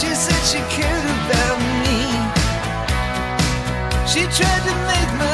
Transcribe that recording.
She said she cared about me. She tried to make my